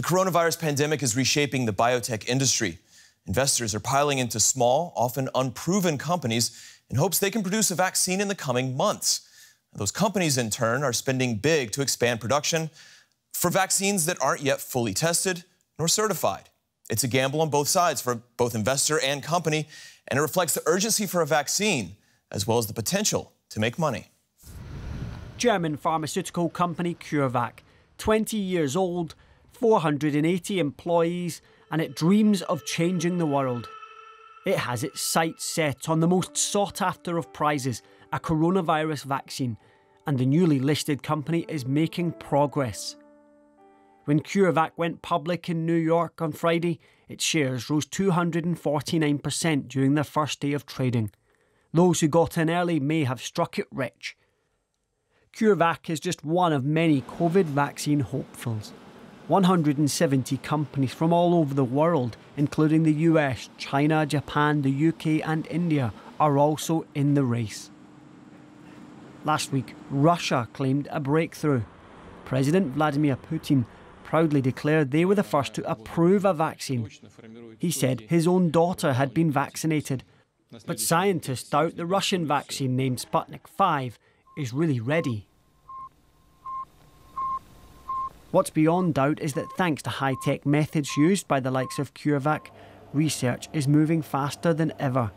The coronavirus pandemic is reshaping the biotech industry. Investors are piling into small, often unproven companies in hopes they can produce a vaccine in the coming months. Those companies, in turn, are spending big to expand production for vaccines that aren't yet fully tested nor certified. It's a gamble on both sides for both investor and company, and it reflects the urgency for a vaccine as well as the potential to make money. German pharmaceutical company CureVac, 20 years old, 480 employees, and it dreams of changing the world. It has its sights set on the most sought after of prizes, a coronavirus vaccine, and the newly listed company is making progress. When CureVac went public in New York on Friday, its shares rose 249% during their first day of trading. Those who got in early may have struck it rich. CureVac is just one of many COVID vaccine hopefuls. 170 companies from all over the world, including the US, China, Japan, the UK, and India, are also in the race. Last week, Russia claimed a breakthrough. President Vladimir Putin proudly declared they were the first to approve a vaccine. He said his own daughter had been vaccinated, but scientists doubt the Russian vaccine named Sputnik 5 is really ready. What's beyond doubt is that thanks to high tech methods used by the likes of CureVac, research is moving faster than ever.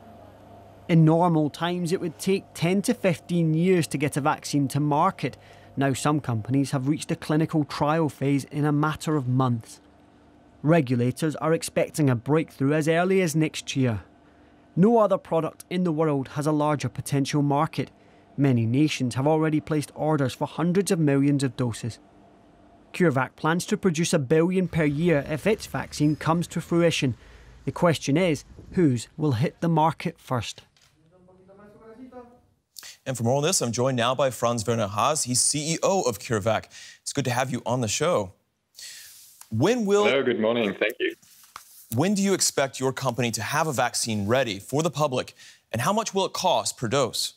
In normal times, it would take 10 to 15 years to get a vaccine to market. Now, some companies have reached the clinical trial phase in a matter of months. Regulators are expecting a breakthrough as early as next year. No other product in the world has a larger potential market. Many nations have already placed orders for hundreds of millions of doses. CureVac plans to produce a billion per year if its vaccine comes to fruition. The question is, whose will hit the market first? And for more on this, I'm joined now by Franz Werner Haas. He's CEO of CureVac. It's good to have you on the show. When will. Hello, good morning. Thank you. When do you expect your company to have a vaccine ready for the public, and how much will it cost per dose?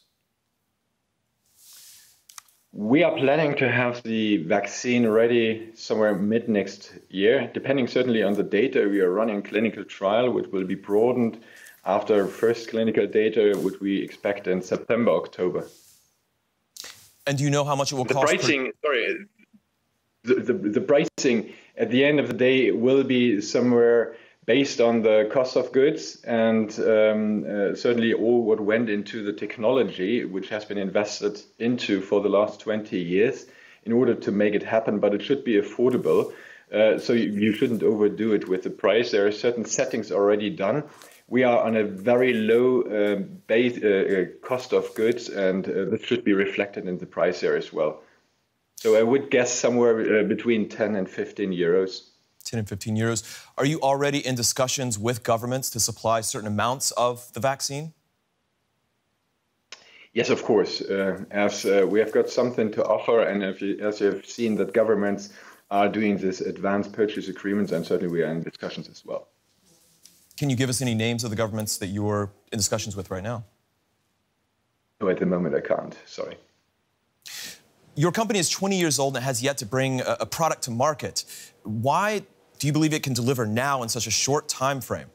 We are planning to have the vaccine ready somewhere mid next year, depending certainly on the data. We are running clinical trial, which will be broadened after first clinical data, which we expect in September, October. And do you know how much it will the cost? Pricing, per... Sorry, the, the, the pricing at the end of the day will be somewhere based on the cost of goods and um, uh, certainly all what went into the technology, which has been invested into for the last 20 years in order to make it happen, but it should be affordable. Uh, so you, you, shouldn't overdo it with the price. There are certain settings already done. We are on a very low uh, base, uh, uh, cost of goods, and uh, that should be reflected in the price there as well. So I would guess somewhere between 10 and 15 euros. 10 and 15 euros. Are you already in discussions with governments to supply certain amounts of the vaccine? Yes, of course. Uh, as uh, we have got something to offer, and you, as you have seen that governments are doing this advanced purchase agreements, and certainly we are in discussions as well. Can you give us any names of the governments that you're in discussions with right now? No, at the moment I can't. Sorry. Your company is 20 years old and has yet to bring a, a product to market. Why do you believe it can deliver now in such a short time frame?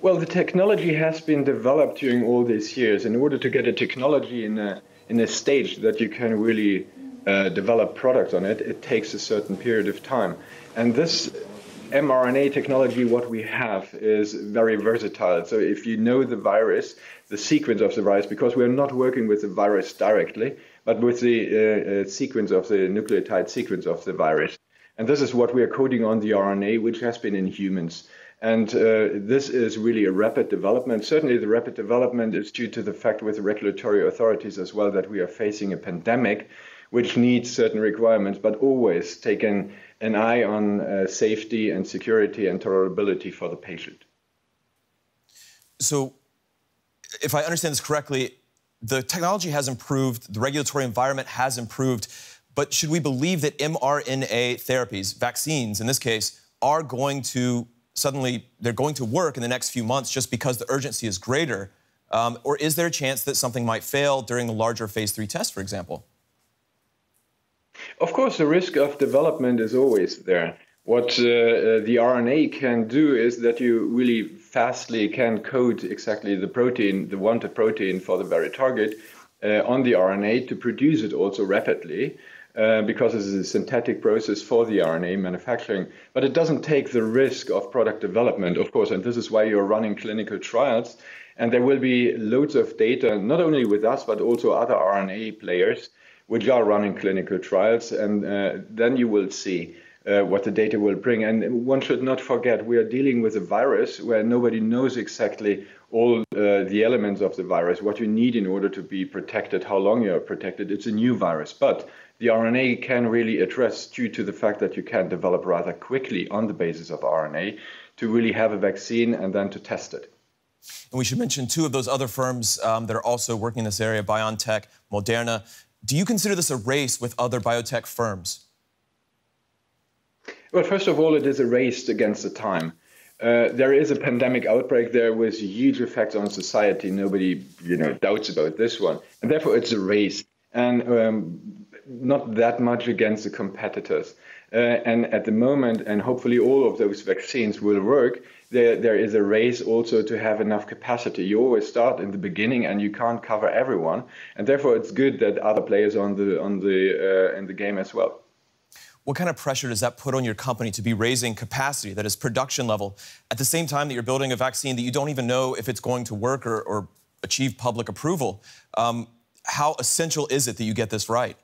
Well, the technology has been developed during all these years. In order to get a technology in a, in a stage that you can really uh, develop products on it, it takes a certain period of time. And this mRNA technology, what we have, is very versatile. So if you know the virus, the sequence of the virus, because we're not working with the virus directly, but with the uh, uh, sequence of the nucleotide sequence of the virus. And this is what we are coding on the RNA, which has been in humans. And uh, this is really a rapid development. Certainly, the rapid development is due to the fact with the regulatory authorities as well that we are facing a pandemic, which needs certain requirements, but always taking an eye on uh, safety and security and tolerability for the patient. So, if I understand this correctly, the technology has improved, the regulatory environment has improved. But should we believe that mRNA therapies, vaccines in this case, are going to suddenly, they're going to work in the next few months just because the urgency is greater? Um, or is there a chance that something might fail during the larger phase three test, for example? Of course, the risk of development is always there. What uh, uh the RNA can do is that you really fastly can code exactly the protein, the wanted protein for the very target uh, on the RNA to produce it also rapidly. Uh, because it's a synthetic process for the RNA manufacturing. But it doesn't take the risk of product development, of course, and this is why you're running clinical trials. And there will be loads of data, not only with us, but also other RNA players, which are running clinical trials. And uh, then you will see uh, what the data will bring. And one should not forget, we are dealing with a virus where nobody knows exactly all uh, the elements of the virus, what you need in order to be protected, how long you are protected. It's a new virus. But the RNA can really address due to the fact that you can develop rather quickly on the basis of RNA to really have a vaccine and then to test it. And we should mention two of those other firms um, that are also working in this area BioNTech, Moderna. Do you consider this a race with other biotech firms? Well, first of all, it is a race against the time. Uh, there is a pandemic outbreak there with huge effects on society. Nobody, you know, doubts about this one, and therefore it's a race. And um, not that much against the competitors. Uh, and at the moment, and hopefully all of those vaccines will work, there, there is a race also to have enough capacity. You always start in the beginning and you can't cover everyone. And therefore, it's good that other players on the, on the, uh, in the game as well. What kind of pressure does that put on your company to be raising capacity, that is production level, at the same time that you're building a vaccine that you don't even know if it's going to work or, or achieve public approval? Um, how essential is it that you get this right?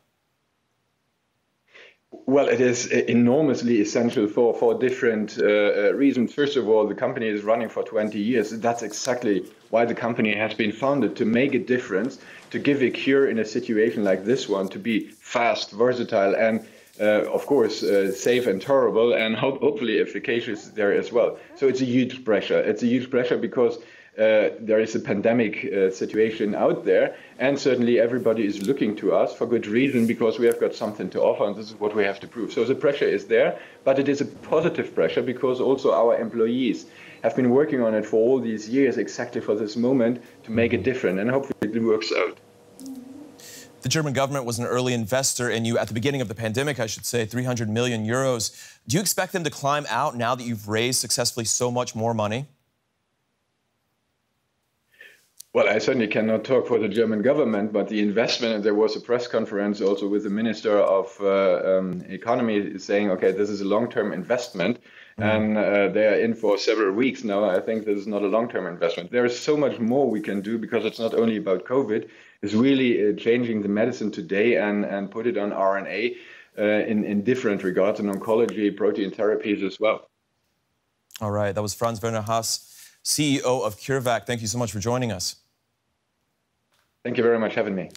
Well, it is enormously essential for, for different uh, uh, reasons. First of all, the company is running for 20 years. That's exactly why the company has been founded to make a difference, to give a cure in a situation like this one, to be fast, versatile, and uh, of course, uh, safe and tolerable, and ho- hopefully efficacious there as well. So it's a huge pressure. It's a huge pressure because uh, there is a pandemic uh, situation out there, and certainly everybody is looking to us for good reason because we have got something to offer, and this is what we have to prove. So the pressure is there, but it is a positive pressure because also our employees have been working on it for all these years exactly for this moment to make it different, and hopefully it works out. The German government was an early investor in you at the beginning of the pandemic, I should say, 300 million euros. Do you expect them to climb out now that you've raised successfully so much more money? Well, I certainly cannot talk for the German government, but the investment, and there was a press conference also with the Minister of uh, um, Economy saying, okay, this is a long term investment. Mm-hmm. And uh, they are in for several weeks now. I think this is not a long term investment. There is so much more we can do because it's not only about COVID, it's really uh, changing the medicine today and, and put it on RNA uh, in, in different regards, in oncology, protein therapies as well. All right. That was Franz Werner Haas, CEO of CureVac. Thank you so much for joining us. Thank you very much for having me.